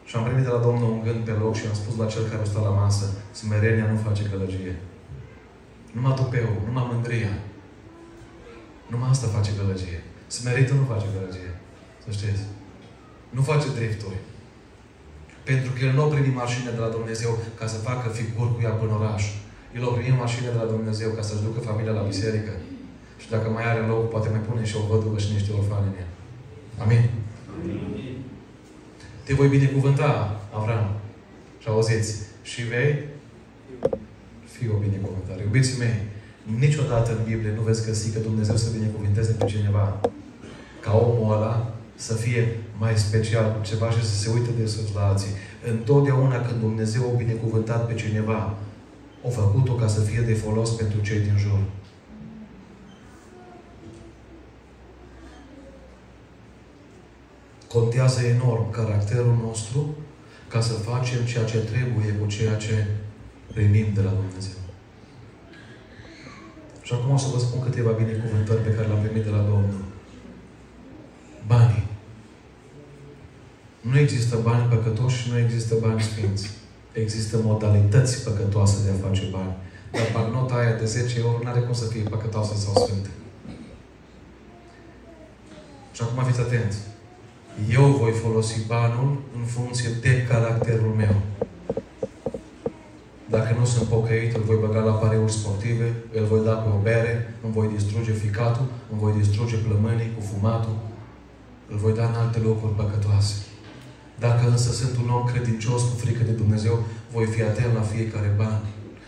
Speaker 1: Și am primit de la Domnul un gând pe loc și am spus la cel care stă la masă, smerenia nu face gălăgie. Numai tupeu, numai mândria. Numai asta face gălăgie. Smeritul nu face gălăgie. Să știți. Nu face drifturi. Pentru că El nu a primit mașină de la Dumnezeu ca să facă figuri cu ea până în oraș. El a primit mașină de la Dumnezeu ca să-și ducă familia la biserică. Și dacă mai are loc, poate mai pune și o văduvă și niște orfane în ea. Amin? Amin. Te voi binecuvânta, Avram. Și auziți, și vei fi o binecuvântare. Iubiții mei, niciodată în Biblie nu veți găsi că Dumnezeu să binecuvânteze pe cineva ca omul ăla să fie mai special cu ceva și să se uite de sus la alții. Întotdeauna când Dumnezeu a binecuvântat pe cineva, a făcut-o ca să fie de folos pentru cei din jur. Contează enorm caracterul nostru ca să facem ceea ce trebuie cu ceea ce primim de la Dumnezeu. Și acum o să vă spun câteva binecuvântări pe care le-am primit de la Domnul. Banii. Nu există bani păcătoși și nu există bani sfinți. Există modalități păcătoase de a face bani. Dar bagnota aia de 10 euro nu are cum să fie păcătoasă sau sfântă. Și acum fiți atenți. Eu voi folosi banul în funcție de caracterul meu. Dacă nu sunt pocăit, îl voi băga la pareuri sportive, îl voi da pe o bere, îmi voi distruge ficatul, îmi voi distruge plămânii cu fumatul, îl voi da în alte locuri păcătoase. Dacă însă sunt un om credincios cu frică de Dumnezeu, voi fi atent la fiecare ban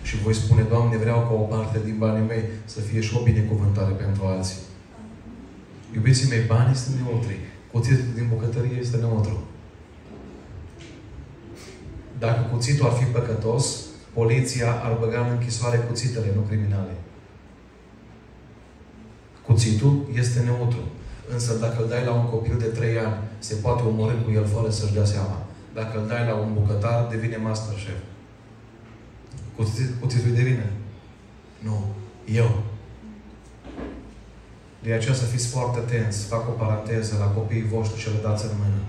Speaker 1: și voi spune, Doamne, vreau ca o parte din banii mei să fie și o binecuvântare pentru alții. Iubiții mei, banii sunt neutri. Cuțitul din bucătărie este neutru. Dacă cuțitul ar fi păcătos, poliția ar băga în închisoare cuțitele, nu criminale. Cuțitul este neutru. Însă dacă îl dai la un copil de 3 ani, se poate omorâ cu el fără să-și dea seama. Dacă îl dai la un bucătar, devine masterchef. Cuțitul, cuțitul devine? Nu. Eu. De aceea să fiți foarte atenți. Fac o paranteză la copiii voștri ce le dați în mână.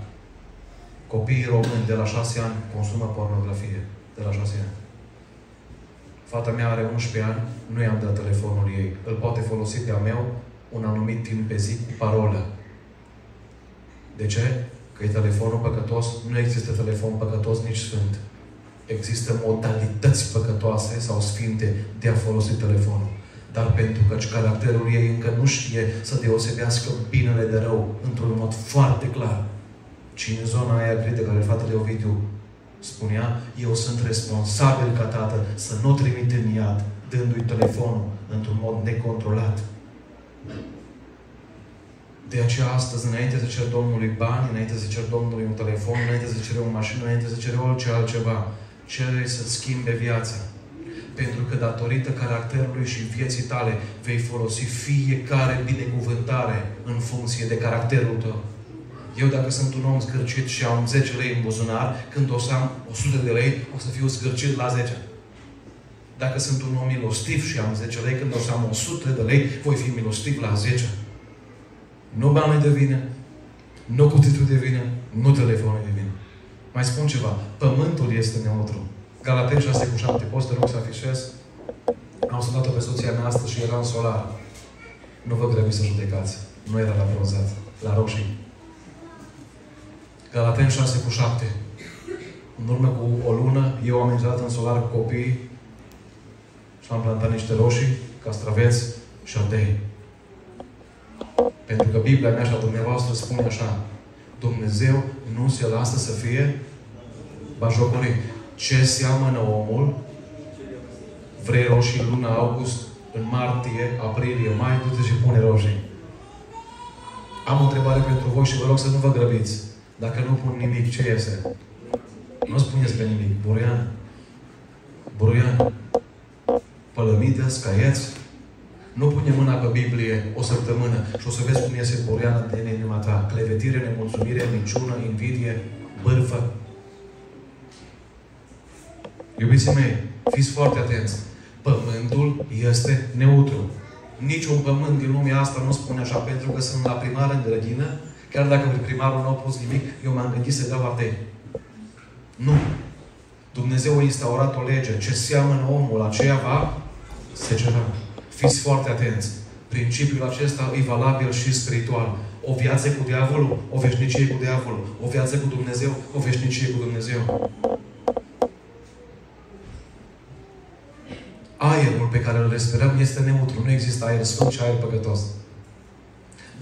Speaker 1: Copiii români de la 6 ani consumă pornografie. De la 6 ani. Fata mea are 11 ani, nu i-am dat telefonul ei. Îl poate folosi de-a meu un anumit timp pe zi cu parolă. De ce? Că e telefonul păcătos. Nu există telefon păcătos, nici sfânt. Există modalități păcătoase sau sfinte de a folosi telefonul. Dar pentru că caracterul ei încă nu știe să deosebească binele de rău într-un mod foarte clar. Și în zona aia crede care fratele Ovidiu spunea, eu sunt responsabil ca tată să nu trimit în iad, dându-i telefonul într-un mod necontrolat. De aceea astăzi, înainte să cer Domnului bani, înainte să cer Domnului un telefon, înainte să cer o mașină, înainte să cer orice altceva, cere să schimbe viața. Pentru că datorită caracterului și vieții tale vei folosi fiecare binecuvântare în funcție de caracterul tău. Eu dacă sunt un om zgârcit și am 10 lei în buzunar, când o să am 100 de lei, o să fiu zgârcit la 10. Dacă sunt un om milostiv și am 10 lei, când o să am 100 de lei, voi fi milostiv la 10. Nu banii de vină, nu cutitul de vină, nu telefonul de vină. Mai spun ceva. Pământul este neutru. Galateni 6 cu 7. Poți te rog să afișez? Am sunat-o pe soția mea astăzi și era în solar. Nu vă grăbiți să judecați. Nu era la bronzat. La roșii. Galateni 6 cu 7. În urmă cu o lună, eu am intrat în solar cu copiii și am plantat niște roșii, castraveți și ardei. Pentru că Biblia mea și a dumneavoastră spune așa. Dumnezeu nu se lasă să fie bajocorit. Ce seamănă omul? Vrei roșii luna august, în martie, aprilie, mai, du-te și pune roșii. Am o întrebare pentru voi și vă rog să nu vă grăbiți. Dacă nu pun nimic, ce iese? Nu spuneți pe nimic. Buruian. Buruian. Pălămidă, scăieți. Nu pune mâna pe Biblie o săptămână și o să vezi cum iese buruiana din inima ta. Clevetire, nemulțumire, minciună, invidie, bârfă. Iubiții mei, fiți foarte atenți. Pământul este neutru. Niciun pământ din lumea asta nu spune așa, pentru că sunt la primară în grădină, chiar dacă primarul nu a pus nimic, eu m-am gândit să dau ardei. Nu. Dumnezeu a instaurat o lege. Ce seamănă omul, aceea va secera. Fiți foarte atenți. Principiul acesta e valabil și spiritual. O viață cu diavolul, o veșnicie cu diavolul. O viață cu Dumnezeu, o veșnicie cu Dumnezeu. Aerul pe care îl respirăm este neutru. Nu există aer sfânt și aer păcătos.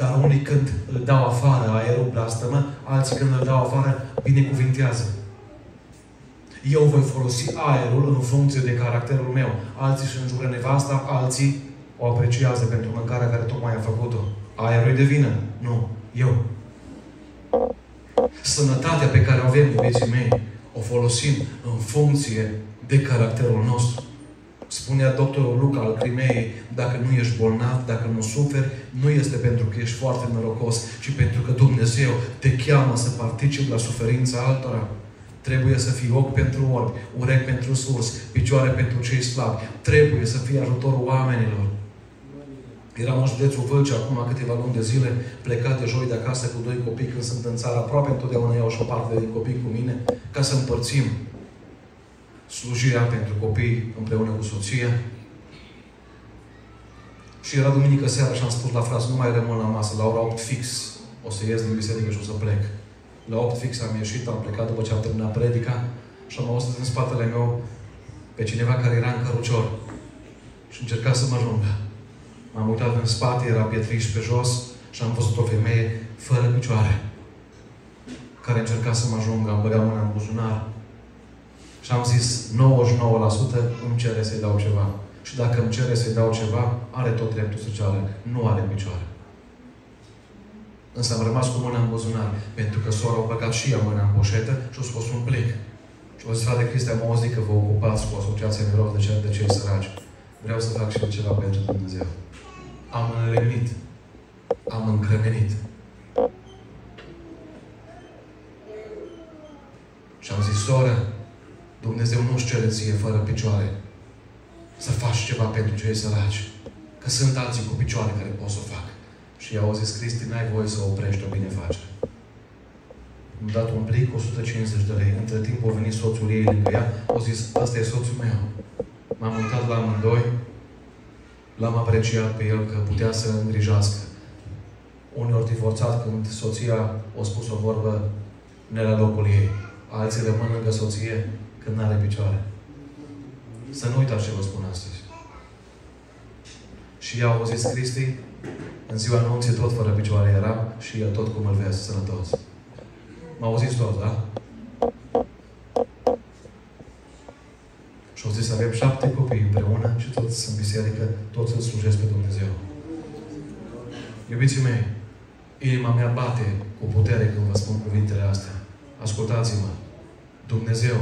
Speaker 1: Dar unii când îl dau afară, aerul blastămă, alții când îl dau afară, binecuvintează. Eu voi folosi aerul în funcție de caracterul meu. Alții își înjură nevasta, alții o apreciază pentru mâncarea care tocmai a făcut-o. Aerul de vină? Nu. Eu. Sănătatea pe care o avem, iubiții mei, o folosim în funcție de caracterul nostru. Spunea doctorul Luca al Crimeei, dacă nu ești bolnav, dacă nu suferi, nu este pentru că ești foarte norocos, ci pentru că Dumnezeu te cheamă să participi la suferința altora. Trebuie să fii ochi pentru orbi, urechi pentru surs, picioare pentru cei slabi. Trebuie să fii ajutorul oamenilor. Eram în județul Vâlcea acum câteva luni de zile, plecat de joi de acasă cu doi copii când sunt în țară. Aproape întotdeauna iau și o parte din copii cu mine, ca să împărțim slujirea pentru copii împreună cu soția. Și era duminică seara și am spus la fraz, nu mai rămân la masă, la ora 8 fix o să ies din biserică și o să plec. La 8 fix am ieșit, am plecat după ce am terminat predica și am auzit în spatele meu pe cineva care era în cărucior și încerca să mă ajungă. M-am uitat în spate, era pietriș pe jos și am văzut o femeie fără picioare care încerca să mă ajungă. Am băgat mâna în buzunar Și am zis, 99% îmi cere să-i dau ceva. Și dacă îmi cere să-i dau ceva, are tot dreptul să ceară. Nu are picioare. Însă am rămas cu mâna în buzunar, pentru că sora a băgat și ea mâna în poșetă și a scos un plic. Și o zis, frate Cristian, mă zic că vă ocupați cu asociația Miros de, ce, de cei săraci. Vreau să fac și eu ceva pentru Dumnezeu. Am înlemnit. Am încremenit. Și am zis, soră, Dumnezeu nu-și cere ție fără picioare să faci ceva pentru cei săraci. Că sunt alții cu picioare care pot să o facă. Și i-au zis, Cristi, n-ai voie să oprești o binefacere. Am dat un plic 150 de lei. Între timp a venit soțul ei lângă ea. Au zis, ăsta e soțul meu. M-am uitat la amândoi. L-am apreciat pe el că putea să îngrijească. Uneori divorțat când soția a spus o vorbă ne la locul ei. Alții rămân lângă soție când nu are picioare. Să nu uitați ce vă spun astăzi. Și ea au zis Cristi, în ziua anunții tot fără picioare era și el tot cum îl vezi, sănătos. M-au zis tot, da? Și au zis, avem șapte copii împreună și toți sunt biserică, toți îl slujesc pe Dumnezeu. Iubiții mei, inima mea bate cu putere când vă spun cuvintele astea. Ascultați-mă. Dumnezeu,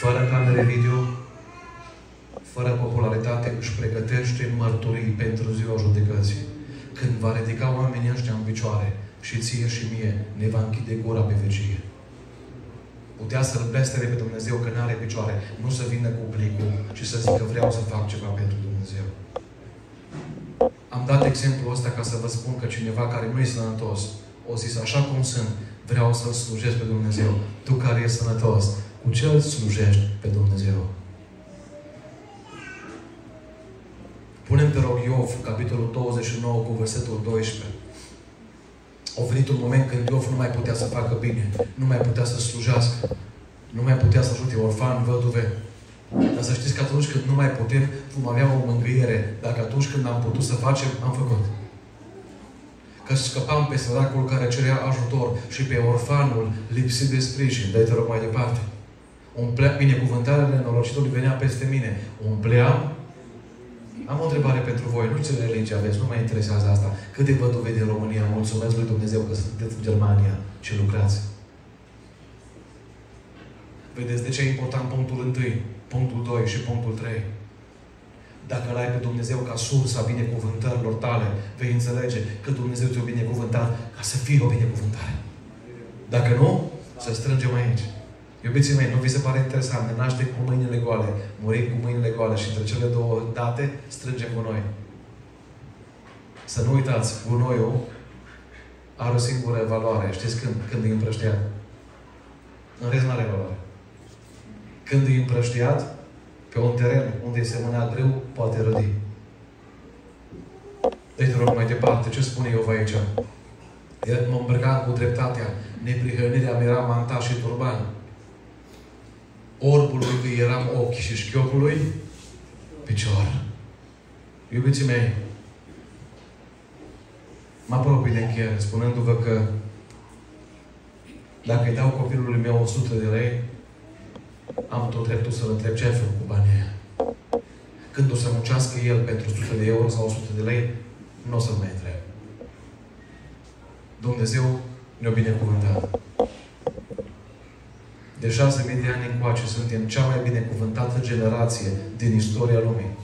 Speaker 1: fără camere video, fără popularitate, își pregătește mărturii pentru ziua judecății. Când va ridica oamenii ăștia în picioare și ție și mie, ne va închide gura pe vecie. Putea să-L blestere pe Dumnezeu că nu are picioare, nu să vină cu plicul și să zică vreau să fac ceva pentru Dumnezeu. Am dat exemplul ăsta ca să vă spun că cineva care nu e sănătos, o zis așa cum sunt, vreau să-L slujesc pe Dumnezeu. Tu care ești sănătos, cu ce îl slujești pe Dumnezeu? Punem pe rog Iov, capitolul 29, cu versetul 12. A venit un moment când Iov nu mai putea să facă bine, nu mai putea să slujească, nu mai putea să ajute orfani, văduve. Dar să știți că atunci când nu mai putem, vom avea o mângâiere. Dacă atunci când am putut să facem, am făcut. Că scăpam pe săracul care cerea ajutor și pe orfanul lipsit de sprijin. Dă-te rog mai departe. Umplea, binecuvântarea nenorocitorului venea peste mine. Umpleam am o întrebare pentru voi. Nu ce religie aveți, nu mă interesează asta. Câte văduve din România mulțumesc lui Dumnezeu că sunteți în Germania și lucrați? Vedeți de ce e important punctul 1, punctul 2 și punctul 3? Dacă îl ai pe Dumnezeu ca sursa binecuvântărilor tale, vei înțelege că Dumnezeu te-a binecuvântat ca să fie o binecuvântare. Dacă nu, să strângem aici. Iubiții mei, nu vi se pare interesant? Ne naște cu mâinile goale, murim cu mâinile goale și între cele două date strângem gunoi. Să nu uitați, gunoiul are o singură valoare. Știți când? Când e împrăștiat. În rest nu are valoare. Când e împrăștiat, pe un teren unde se mâna greu, poate rădi. Deci, rog mai departe, ce spune Iov aici? El mă îmbrăca cu dreptatea, neprihănirea mi era manta și turban orbului îi eram ochi și șchiopului picior. Iubiții mei, mă apropii de încheiere, spunându-vă că dacă îi dau copilului meu 100 de lei, am tot dreptul să-l întreb ce ai făcut cu banii aia. Când o să muncească el pentru 100 de euro sau 100 de lei, nu o să-l mai întreb. Dumnezeu ne-a binecuvântat. De șase mii de ani încoace suntem cea mai binecuvântată generație din istoria lumii.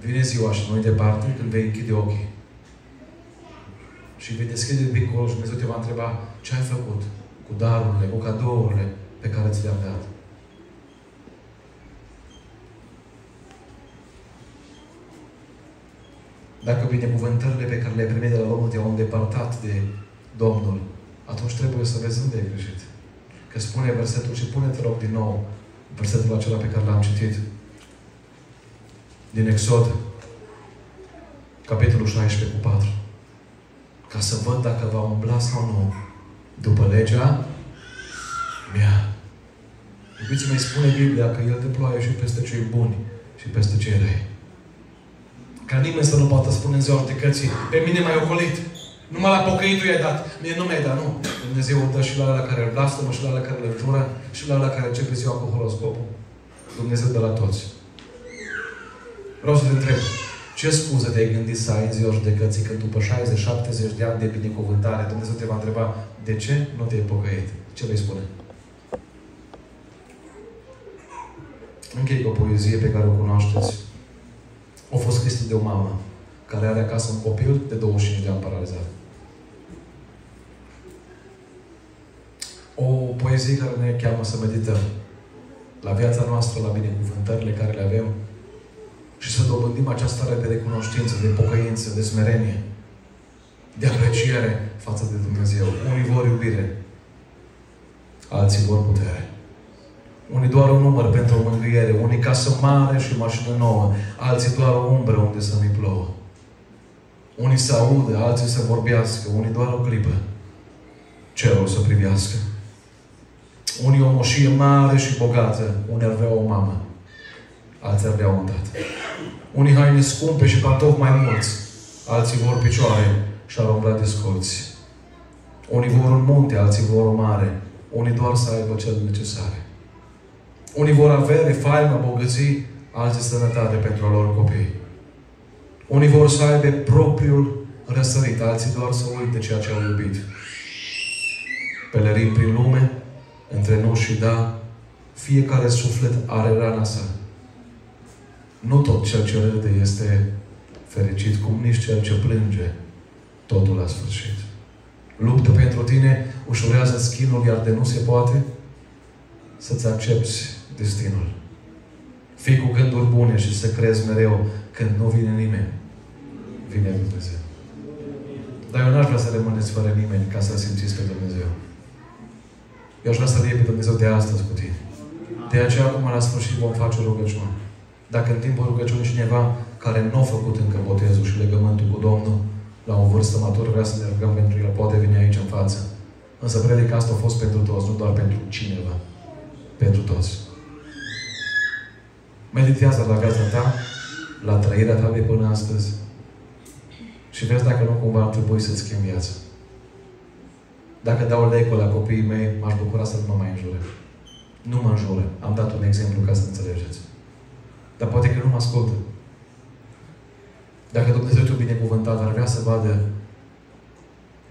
Speaker 1: Vine ziua și noi departe când vei închide ochii. Și vei deschide dincolo și Dumnezeu te va întreba ce ai făcut cu darurile, cu cadourile pe care ți le-am dat. Dacă binecuvântările pe care le-ai primit de la Domnul te-au îndepărtat de Domnul, atunci trebuie să vezi unde e greșit. Că spune versetul și pune-te rog din nou versetul acela pe care l-am citit. Din Exod, capitolul 16 cu 4. Ca să văd dacă va umbla sau nu după legea mea. Iubiții mei, spune Biblia că El deploie și peste cei buni și peste cei răi. Ca nimeni să nu poată spune în ziua judecății, pe mine m-ai ocolit. Numai la pocăitul i-ai dat. Mie nu mi-ai dat, nu. Dumnezeu o dă și la ala care îl blastă, și la ala care îl jură, și la ala care începe ziua cu horoscopul. Dumnezeu de la toți. Vreau să te întreb. Ce scuză te-ai gândit să ai în ziua judecății când după 60-70 de ani de binecuvântare Dumnezeu te va întreba de ce nu te-ai pocăit? Ce vei spune? Închei cu o poezie pe care o cunoașteți. A fost scrisă de o mamă care are acasă un copil de 25 de ani paralizat. O poezie care ne cheamă să medităm la viața noastră, la binecuvântările care le avem și să dobândim această stare de recunoștință, de pocăință, de smerenie, de apreciere față de Dumnezeu. Unii vor iubire, alții vor putere. Unii doar un număr pentru o mângâiere, unii casă mare și mașină nouă, alții doar o umbră unde să nu-i plouă. Unii să audă, alții să vorbească, unii doar o clipă. Cerul să privească. Unii o moșie mare și bogată, unii ar vrea o mamă, alții ar vrea un tată. Unii haine scumpe și pantofi mai mulți, alții vor picioare și ar umbla descolți. Unii vor un munte, alții vor o mare, unii doar să aibă cel necesare. Unii vor avere, faimă, bogății, alții sănătate pentru a lor copii. Unii vor să aibă propriul răsărit, alții doar să uite ceea ce au iubit. Pelerin prin lume, între nu și da, fiecare suflet are rana sa. Nu tot cel ce râde este fericit, cum nici cel ce plânge, totul la sfârșit. Luptă pentru tine, ușurează schinul, iar de nu se poate, să-ți accepti destinul. Fii cu gânduri bune și să crezi mereu când nu vine nimeni. Vine Dumnezeu. Dar eu n-aș vrea să rămâneți fără nimeni ca să simțiți pe Dumnezeu. Eu aș vrea să fie pe Dumnezeu de astăzi cu tine. De aceea, acum, la sfârșit, vom face o rugăciune. Dacă în timpul rugăciunii cineva care nu a făcut încă botezul și legământul cu Domnul, la o vârstă matură, vrea să ne rugăm pentru el, poate veni aici în față. Însă predica asta a fost pentru toți, nu doar pentru cineva. Pentru toți. Meditează la viața ta, la trăirea ta de până astăzi și vezi dacă nu cumva ar trebui să-ți schimbi viața. Dacă dau leco la copiii mei, m-aș bucura să nu mă mai înjure. Nu mă înjură. Am dat un exemplu ca să înțelegeți. Dar poate că nu mă ascultă. Dacă Dumnezeu te-a binecuvântat, ar vrea să vadă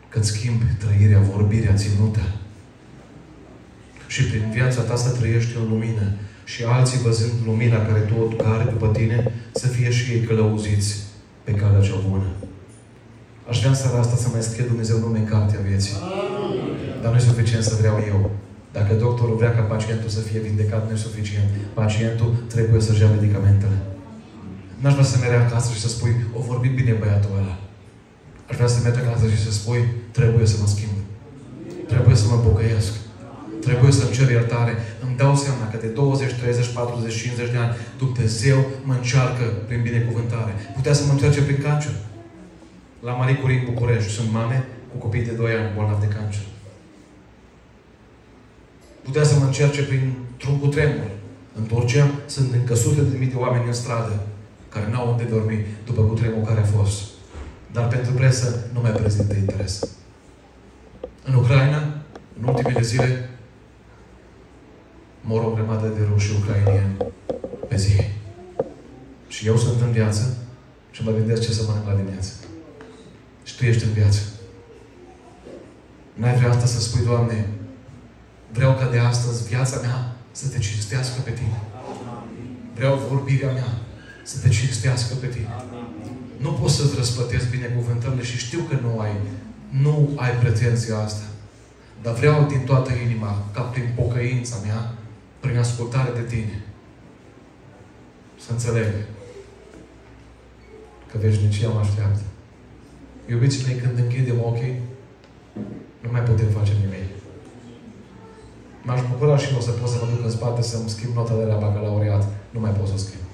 Speaker 1: când schimbi trăirea, vorbirea ținută. Și prin viața ta să trăiești în lumină. Și alții văzând lumina care tu o care după tine, să fie și ei călăuziți pe calea cea bună. Aș vrea în seara asta să mai scrie Dumnezeu nume în cartea vieții. Dar nu e suficient să vreau eu. Dacă doctorul vrea ca pacientul să fie vindecat, nu e suficient. Pacientul trebuie să-și ia medicamentele. N-aș vrea să merg acasă și să spui, o vorbit bine băiatul ăla. Aș vrea să merg acasă și să spui, trebuie să mă schimb. Trebuie să mă pocăiesc. Trebuie să-mi cer iertare. Îmi dau seama că de 20, 30, 40, 50 de ani Dumnezeu mă încearcă prin binecuvântare. Putea să mă încerce prin cancer. La Marie Curie în București sunt mame cu copii de 2 ani bolnavi de cancer. Putea să mă încerce prin truncul tremur. În Turcia sunt încă sute de mii de oameni în stradă care n-au unde dormi după cutremurul care a fost. Dar pentru presă nu mai prezintă interes. În Ucraina, în ultimele zile, mor o grămadă de ruși ucrainieni pe zi. Și eu sunt în viață și mă gândesc ce să mănânc la dimineață. Și tu ești în viață. N-ai vrea asta să spui, Doamne, vreau ca de astăzi viața mea să te cinstească pe Tine. Vreau vorbirea mea să te cinstească pe Tine. Nu poți să-ți răspătesc binecuvântările și știu că nu ai, nu ai pretenția asta. Dar vreau din toată inima, ca prin pocăința mea, prin ascultare de Tine, să înțeleg că veșnicia mă așteaptă. Iubiții mei, când închidem ochii, nu mai putem face nimic. M-aș bucura și o să pot să mă duc în spate să-mi schimb nota de la bacalaureat. Nu mai pot să schimb.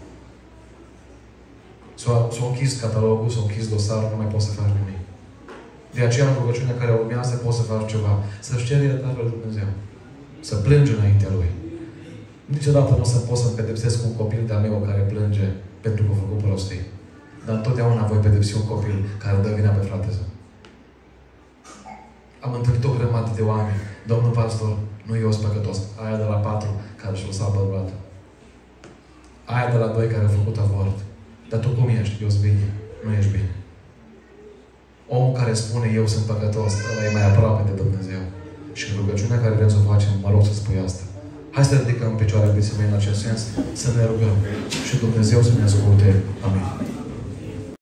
Speaker 1: S-a, s-a închis catalogul, s-a închis dosarul, nu mai poți să faci nimic. De aceea, în rugăciunea care urmează, poți să faci ceva. Să-și ceri iertare lui Dumnezeu. Să plângi înaintea Lui. Niciodată nu o să pot să-mi pedepsesc un copil de-a meu care plânge pentru că a făcut prostii. Dar întotdeauna voi pedepsi un copil care dă vina pe frate său. Am întâlnit o grămadă de oameni. Domnul pastor, nu eu sunt păcătos. Aia de la patru care și-o lăsat bărbatul. Aia de la doi care a făcut avort. Dar tu cum ești? Eu sunt bine. Nu ești bine. Omul care spune eu sunt păcătos, ăla e mai aproape de Dumnezeu. Și rugăciunea care vrem să o facem, mă rog să spui asta. Hai să ridicăm picioarele pe în acest sens, să ne rugăm și Dumnezeu să ne asculte. Amin.